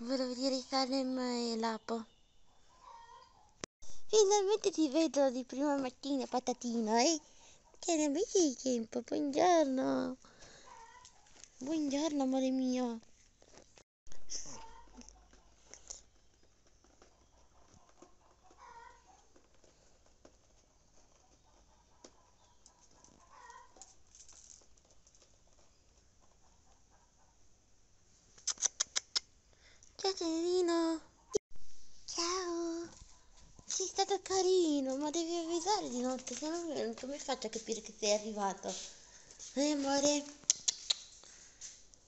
Volevo dire Salem e Lapo. Finalmente ti vedo di prima mattina, patatino, eh? Che ne vedi tempo? Buongiorno. Buongiorno, amore mio. Tenerino. Ciao. Sei stato carino, ma devi avvisare di notte, se no non come faccio a capire che sei arrivato? Eh amore?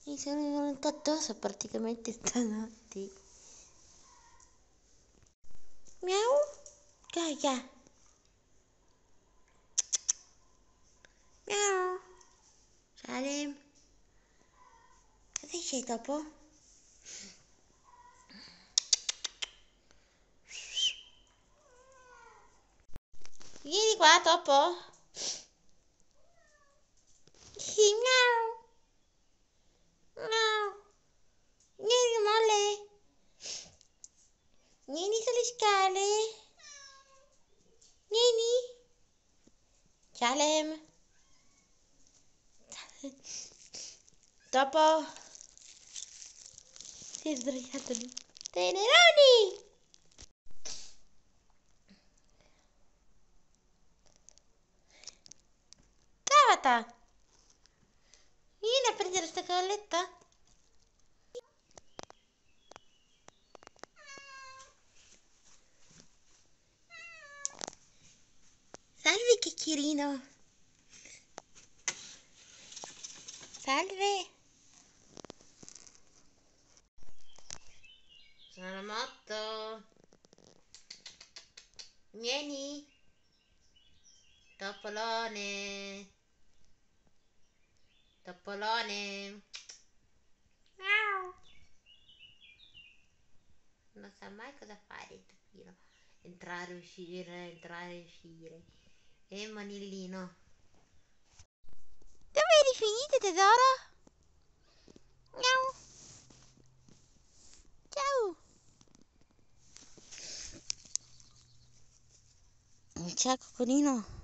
Mi sono venuto addosso praticamente stanotte. Miau. Gaia. Miau. Salem. Cosa c'è dopo? Vieni qua, topo. Miau. Miau. Vieni, molle. Vieni sulle scale. Vieni. Salem. Topo. Si è sdraiato lì. Teneroni! Tabata! Vieni a prendere sta cavalletta. Salve chiacchierino. Salve. Sono morto. Vieni. Topolone. Topolone. Miau. Non sa mai cosa fare il topino. Entrare, uscire, entrare, uscire. E il manillino. Dove eri finito tesoro? Miau. Ciao. Ciao coccolino.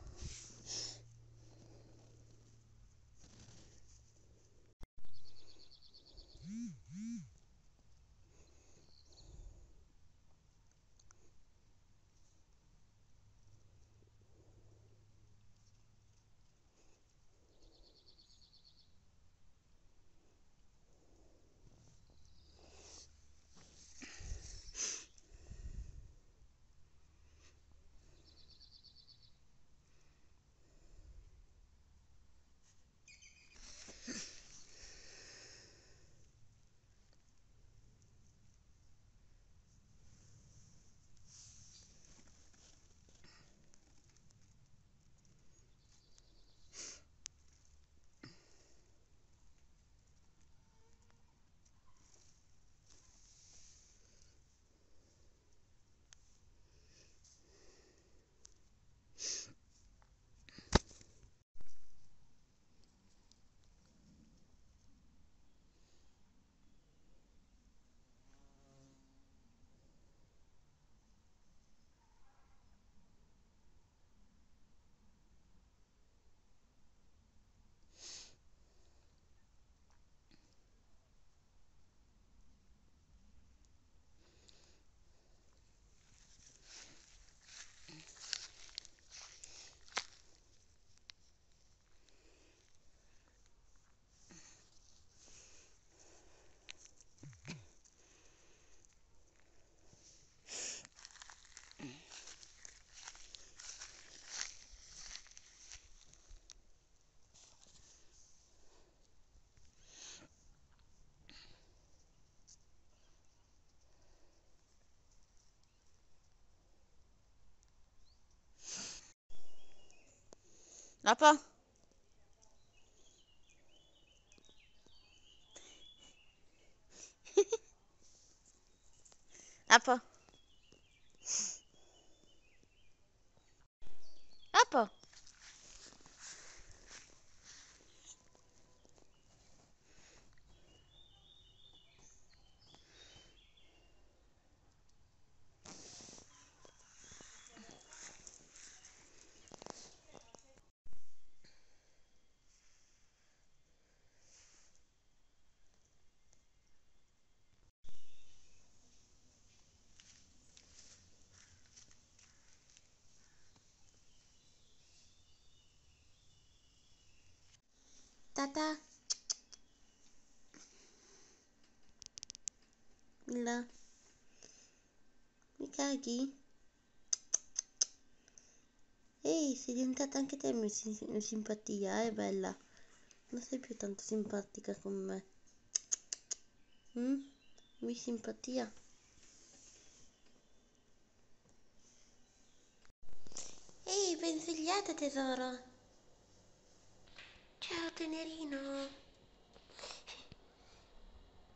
Apa? Tata. Milla. Mi caghi? Ehi, sei diventata anche te mia sim simpatia, eh, bella. Non sei più tanto simpatica con me. Mm? Mi simpatia? Ehi, ben svegliata tesoro. Ciao tenerino.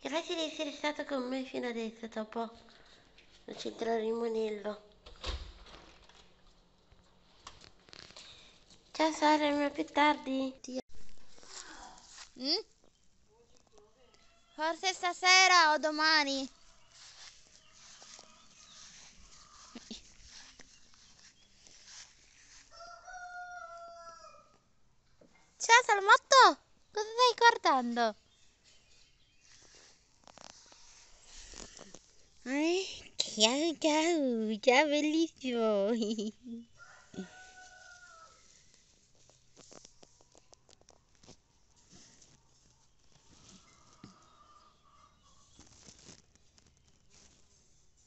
Grazie di essere stato con me fino adesso, dopo il centro rimonello. Ciao Sara, ma più tardi. Mm? Forse stasera o domani. Ciao Salmotto, cosa stai guardando? Ciao ciao, ciao bellissimo.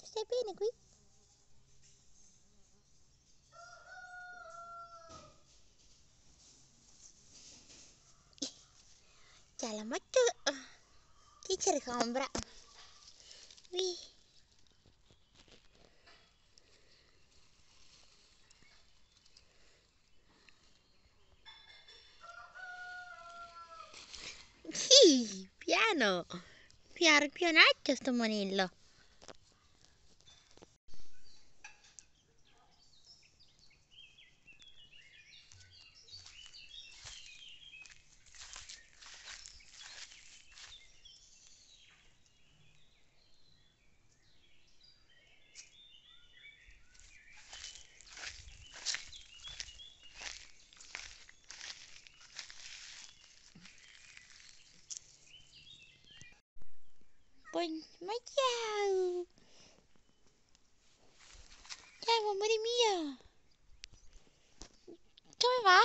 Stai bene qui? Ciao la moto. Ricombra? Qui. Sì, piano. Piano pianaccio sto monello. Buon... Ma ciao! Ciao amore mio! Come va?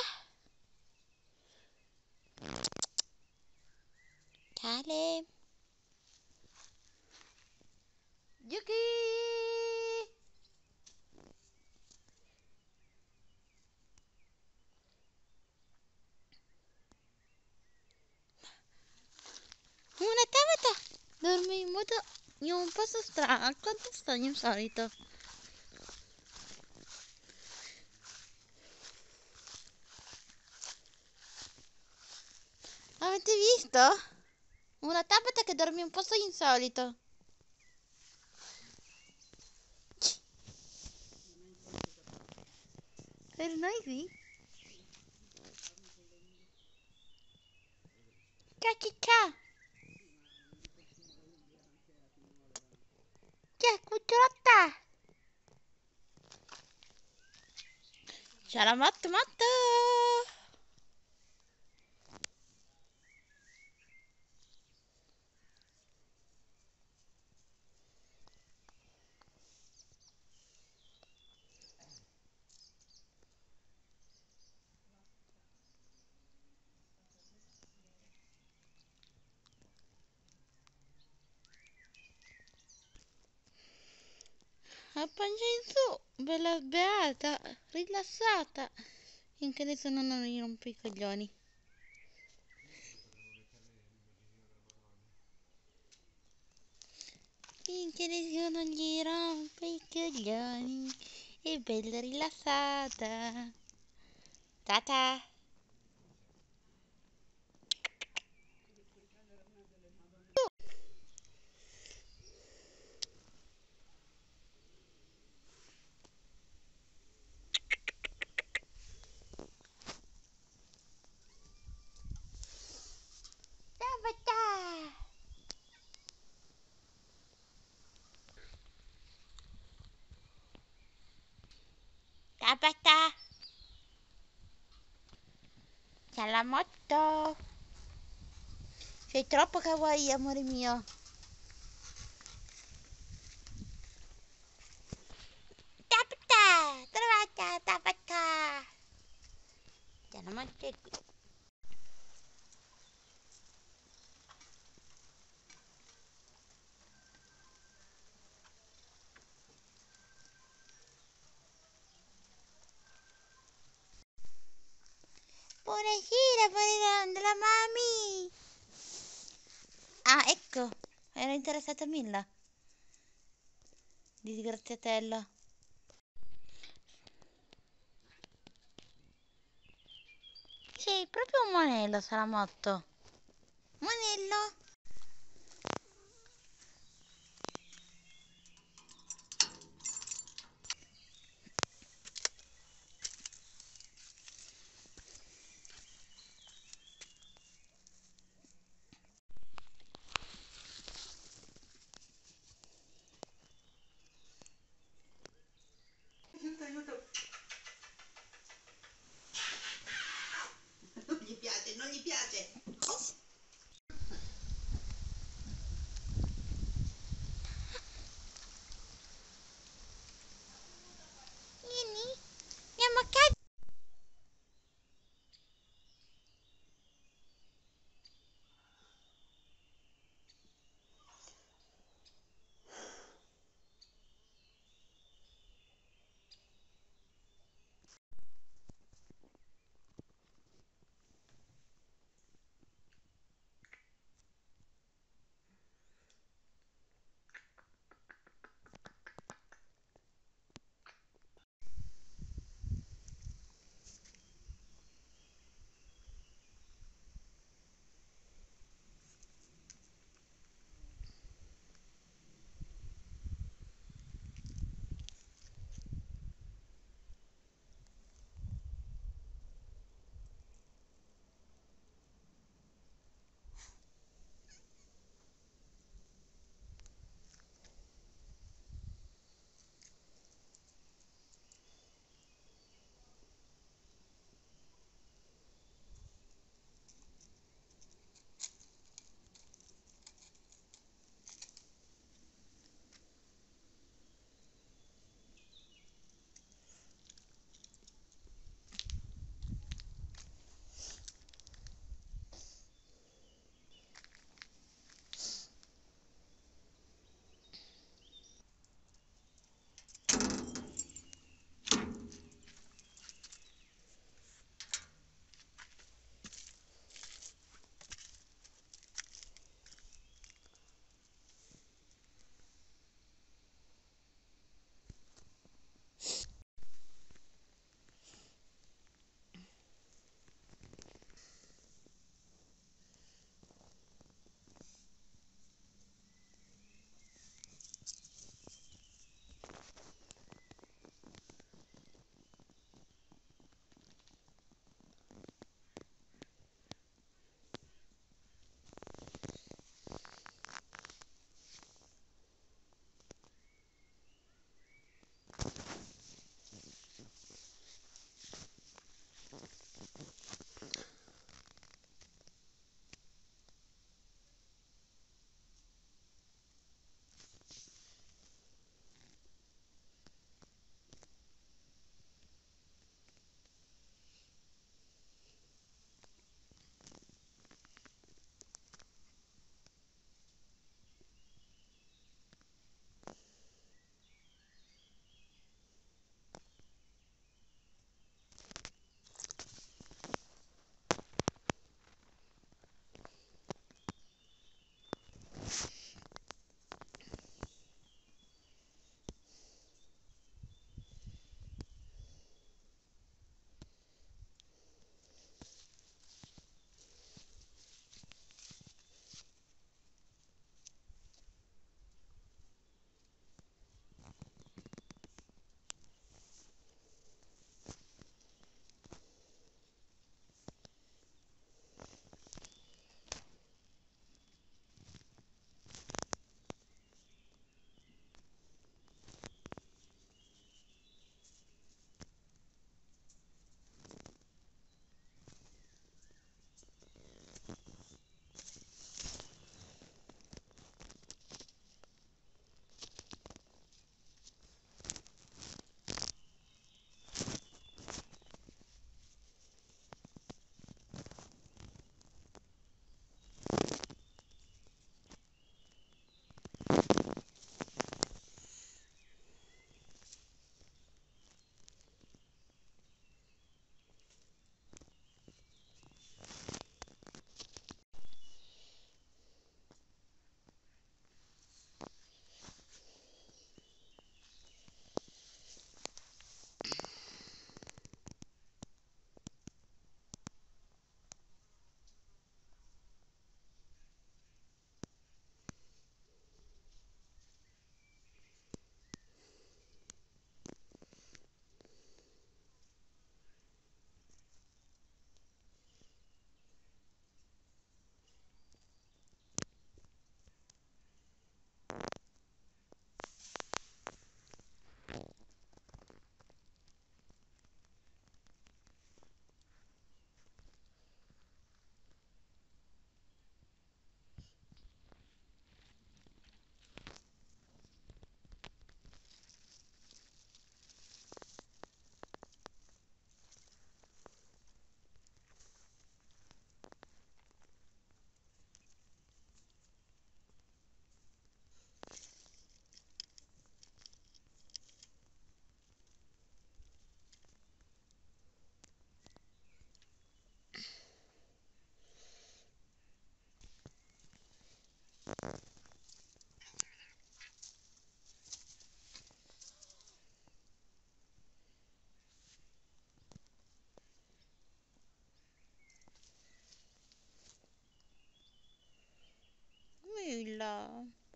Ciao! Yuki! Una in modo in un posto strano, quanto strano insolito. Avete visto? Una tabata che dorme in un posto insolito. Per noi sì. Ciao ciao. Ciao cucciolotta. Ciao la matto matto. a pancia in su, bella beata, rilassata. Finché adesso non mi rompe i coglioni. Finché adesso non gli rompe i coglioni. È bella rilassata. Tata. Tabata! Tabata! C'è la moto! Sei troppo kawaii, amore mio! Tabata! Trovata! Tabata! C'è la moto qui! Buonasera, Marilyn, della mami. Ah, ecco, era interessata Milla. Disgraziatella. Sei proprio un monello, Salamotto. Monello?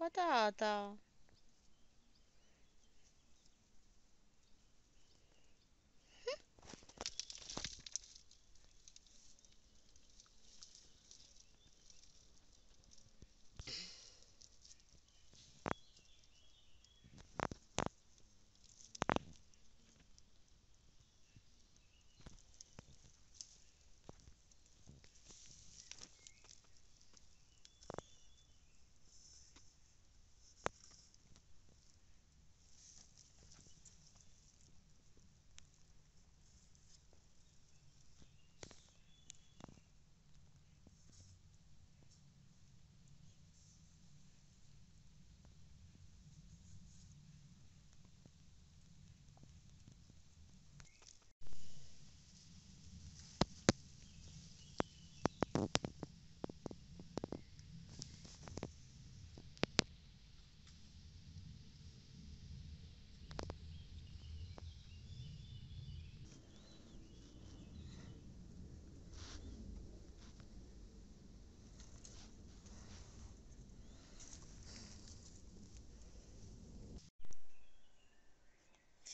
Batata.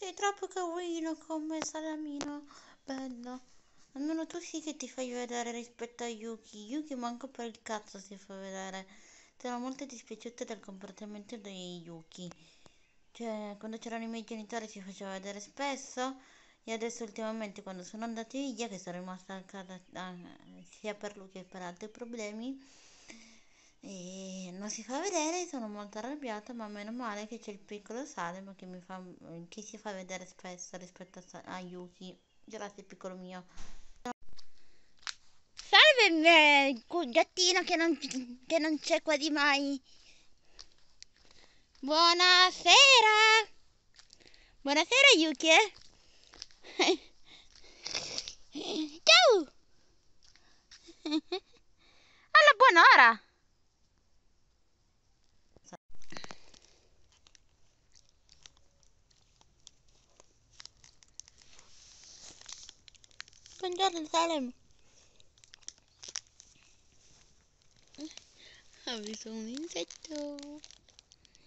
Sei troppo carino come salamino, bello. Almeno tu sì che ti fai vedere rispetto a Yuki. Yuki manco per il cazzo si fa vedere. Sono molto dispiaciuta del comportamento di Yuki. Cioè, quando c'erano i miei genitori si faceva vedere spesso e adesso ultimamente quando sono andati via, che sono rimasta a casa ah, sia per lui che per altri problemi, e non si fa vedere, sono molto arrabbiata, ma meno male che c'è il piccolo Salem che, mi fa, che si fa vedere spesso rispetto a, a Yuki. Grazie piccolo mio. Salve, gattino che non, che non c'è quasi mai. Buonasera. Buonasera Yuki. Eh? Ciao. Alla buon'ora. Buongiorno Salem. Ho visto un insetto.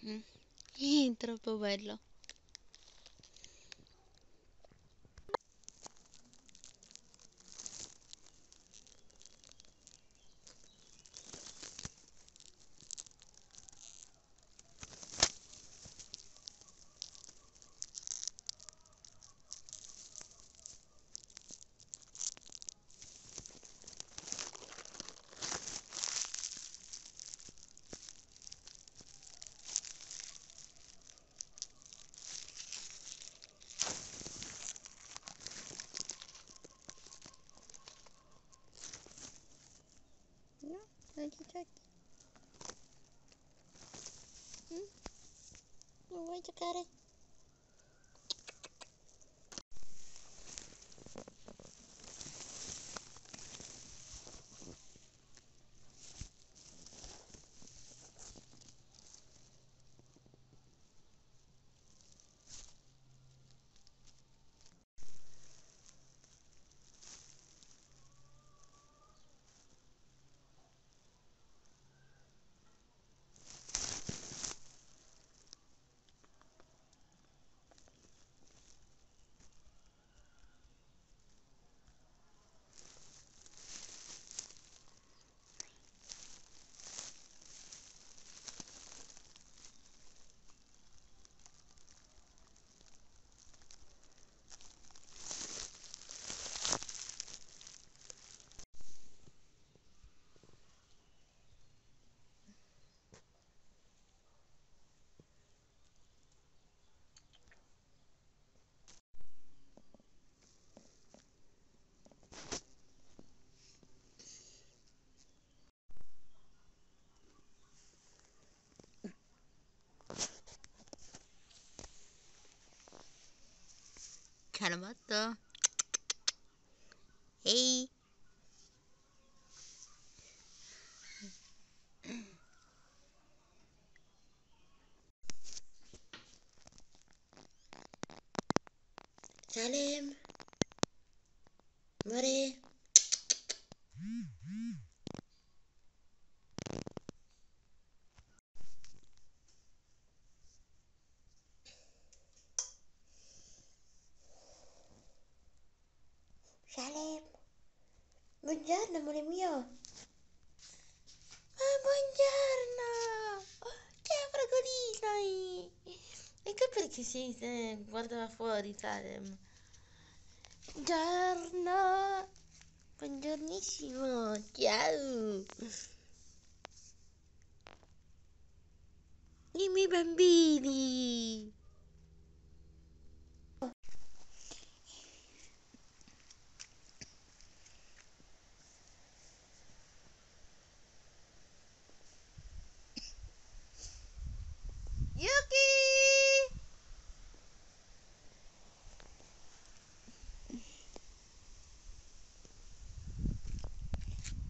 Mm. Troppo bello. Dai cicciocchi. Mm? Non vuoi giocare? Ciao Ehi Salem Amore buongiorno amore mio. Ah, buongiorno. Ciao fragolino. Ecco perché si eh, guardava fuori Salem. Buongiorno. Buongiornissimo. Ciao. I miei bambini. Yuki!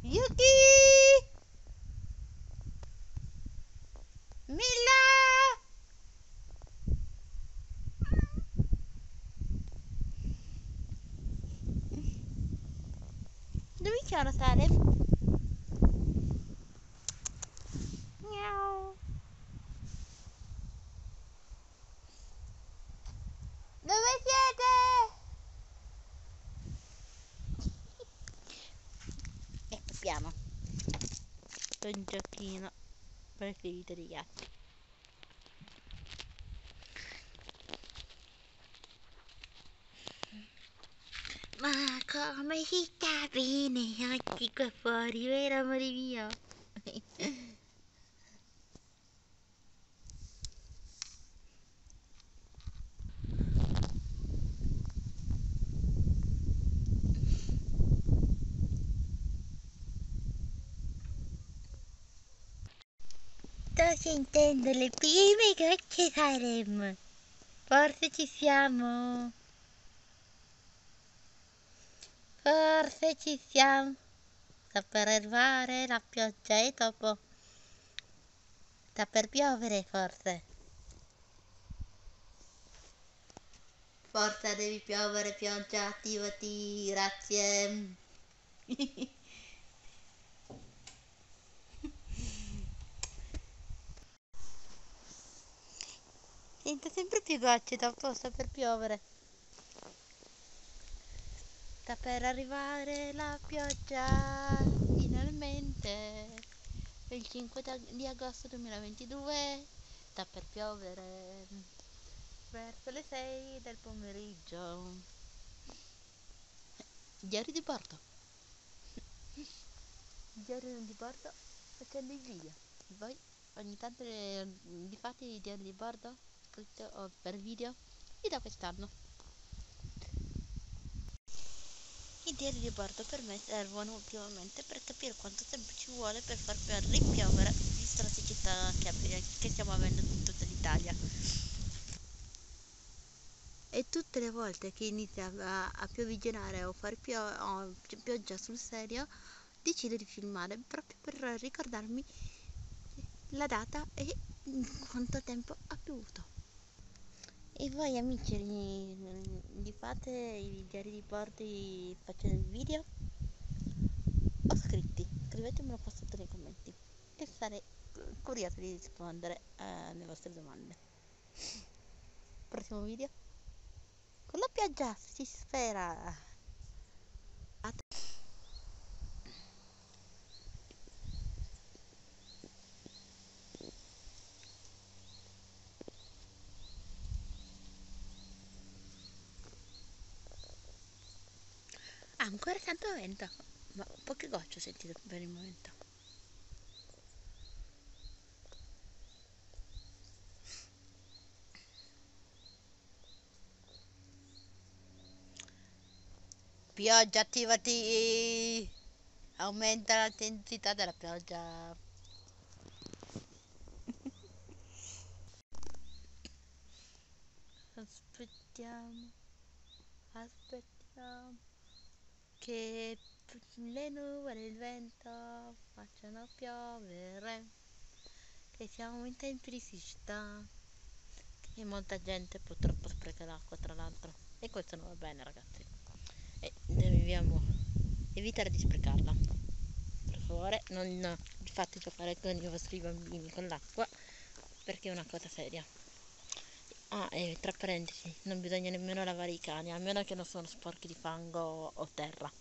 Yuki! Mila! Sono Salem? Miau. Dove siete? Ecco piano. Un giochino preferito dei gatti. Ma come si bene oggi qua fuori, vero amore mio? Sto sentendo le prime gocce Salem. Forse ci siamo. Forse ci siamo. Sta per arrivare la pioggia e dopo. Sta per piovere forse. Forza devi piovere pioggia, attivati, grazie. Sento sempre più gocce dopo sta per piovere. Sta per arrivare la pioggia finalmente. Il 5 da- di agosto 2022 sta per piovere verso le 6 del pomeriggio. Diario di bordo. Diario di bordo facendo i video. Voi ogni tanto le- vi fate i diari di bordo? scritto per video? Io da quest'anno. I diari di bordo per me servono ultimamente per capire quanto tempo ci vuole per far ripiovere, vista la siccità che, che stiamo avendo in tutta l'Italia. E tutte le volte che inizia a, a piovigginare o fare pio- o pi- pioggia sul serio, decido di filmare proprio per ricordarmi la data e quanto tempo ha piovuto. E voi amici gli, gli fate i diari di bordo facendo il video? O scritti? Scrivetemelo qua sotto nei commenti e sarei curiosa di rispondere eh, alle vostre domande. Prossimo video? Con la pioggia si spera! Ah, vento, ma poche gocce ho sentito per il momento. Pioggia, attivati! Aumenta l'intensità della pioggia. Aspettiamo, aspettiamo che le nuvole e il vento facciano piovere, che siamo in tempi di siccità e molta gente purtroppo spreca l'acqua tra l'altro. E questo non va bene ragazzi. E dobbiamo evitare di sprecarla. Per favore non fate giocare con i vostri bambini con l'acqua perché è una cosa seria ah e tra parentesi non bisogna nemmeno lavare i cani a meno che non sono sporchi di fango o terra.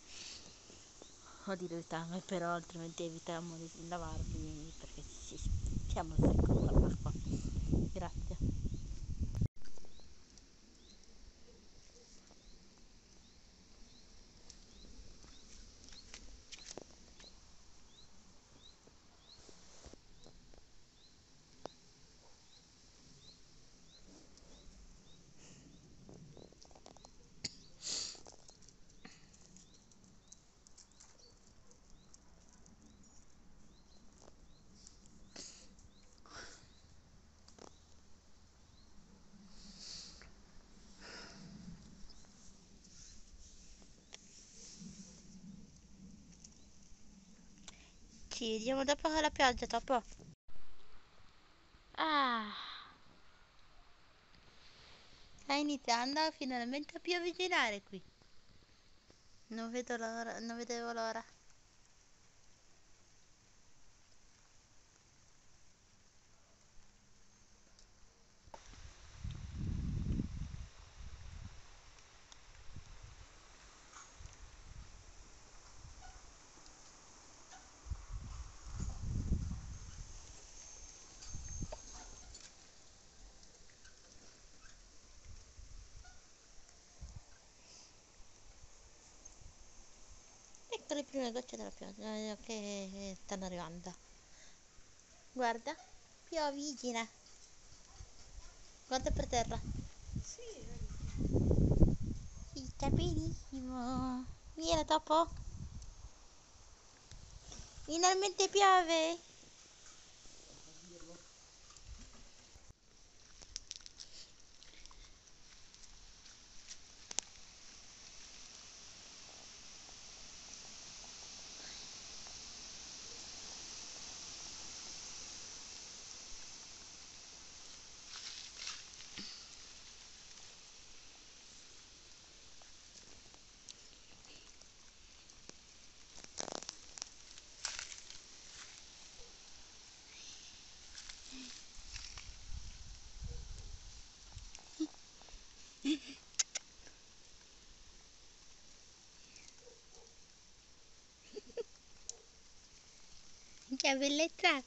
O di le tanghe però altrimenti evitiamo di lavarli perché si, siamo secco con l'acqua grazie Ci vediamo dopo la pioggia, dopo. Ah. Sta iniziando finalmente a piovigginare qui. Non vedo l'ora, non vedevo l'ora. Le prime gocce della pioggia che stanno arrivando. Guarda, piovigina. Guarda per terra. Sì, sì sta benissimo. Vieni dopo. Finalmente piove. Che bellezza!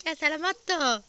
Ciao Salamotto!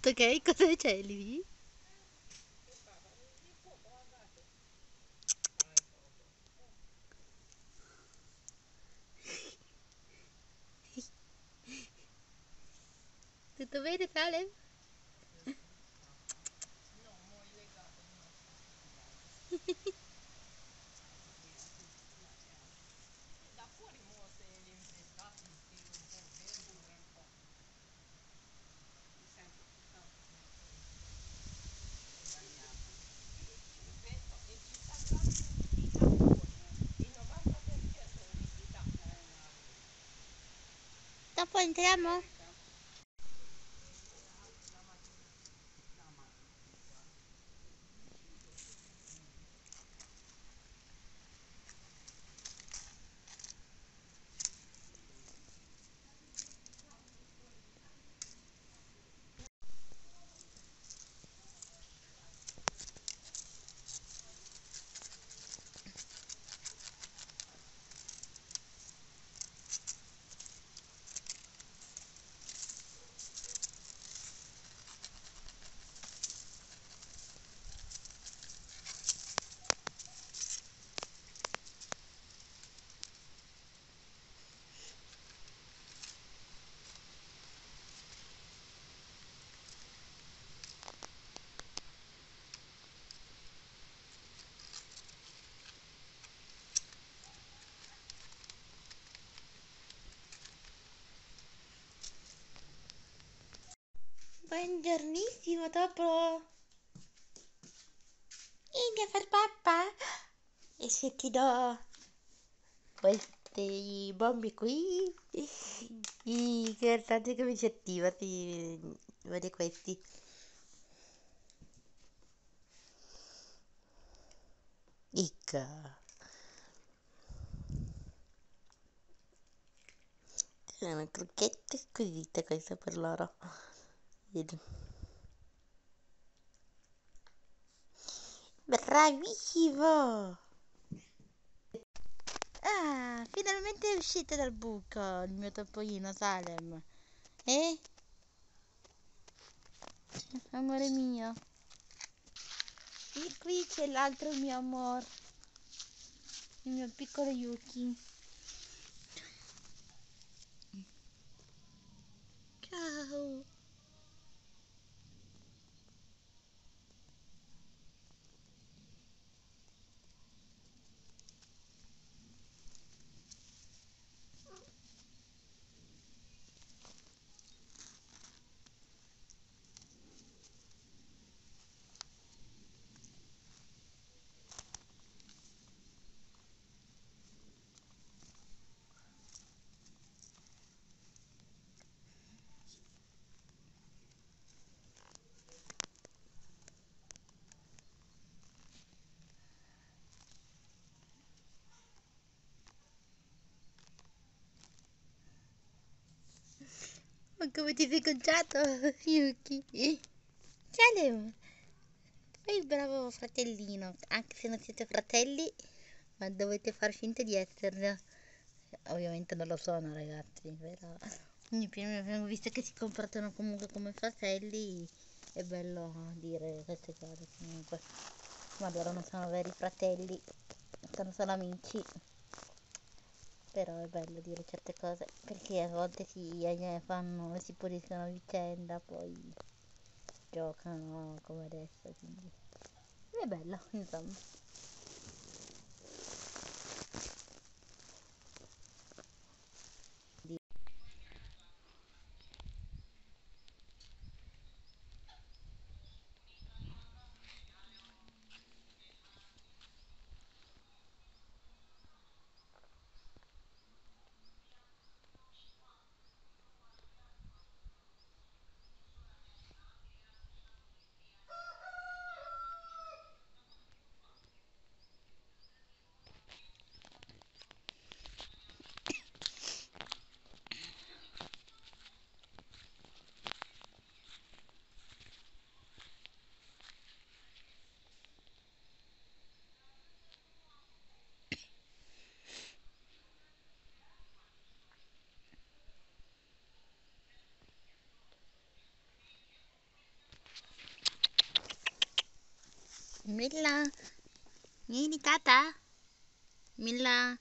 Tutto ok? Cosa c'è lì? Tutto bene Salem? Dopo Buongiornissimo dopo. Vieni a far pappa. E se ti do questi bombi qui, I, guardate come si attiva, si vede questi. Icca. È una crocchetta squisita questa per loro. Vedi. Bravissimo! Ah, finalmente è uscito dal buco il mio topolino Salem. Eh? Amore mio. E qui c'è l'altro mio amore. Il mio piccolo Yuki. Ciao. Come ti sei conciato, Yuki? Salem, sei bravo fratellino, anche se non siete fratelli, ma dovete far finta di esserlo. Ovviamente non lo sono, ragazzi, però abbiamo visto che si comportano comunque come fratelli, è bello dire queste cose comunque. Ma loro non sono veri fratelli, sono solo amici però è bello dire certe cose perché a volte si fanno si puliscono a vicenda poi giocano come adesso quindi. È bello insomma Milla, vieni tata. Milla.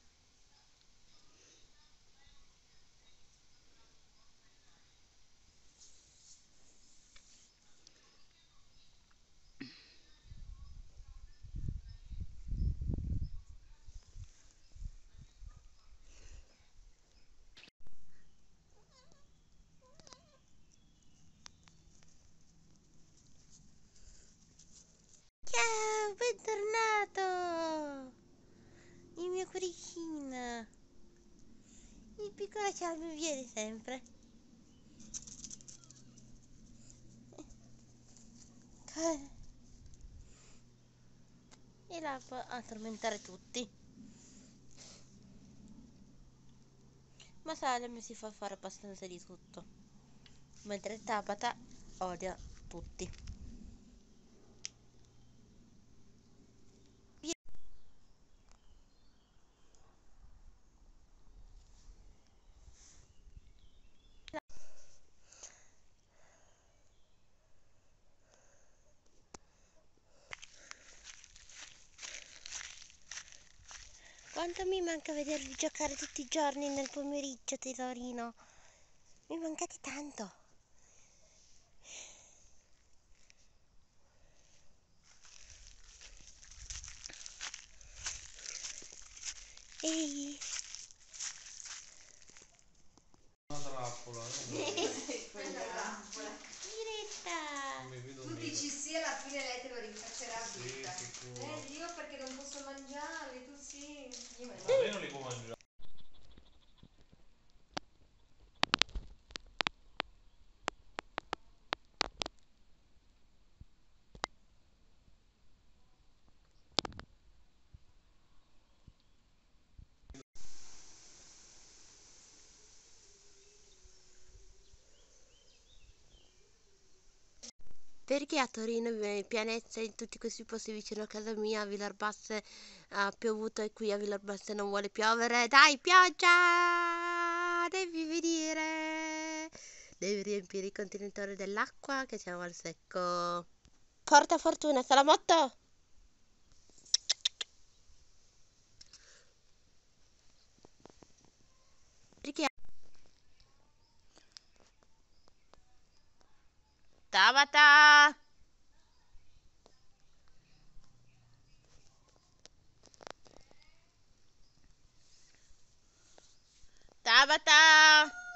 mi viene sempre. E là può addormentare tutti. Ma Salem si fa fare abbastanza di tutto. Mentre Tabata odia tutti. Quanto mi manca vedervi giocare tutti i giorni nel pomeriggio, tesorino? Mi mancate tanto. Ehi. Una trappola, eh? Diretta. Vedo Tu dici sì, alla fine lei te lo rinfaccerà a Sì, vita. sicuro. Eh, io perché non posso mangiarli, tu sì. Io ne Ma lei non li può mangiare. Perché a Torino, eh, Pianezza e in tutti questi posti vicino a casa mia, a Villarbasse ha piovuto e qui a Villarbasse non vuole piovere? Dai, pioggia! Devi venire! Devi riempire i contenitori dell'acqua che siamo al secco. Porta fortuna, Salamotto! Perché? Tabata! Tabata!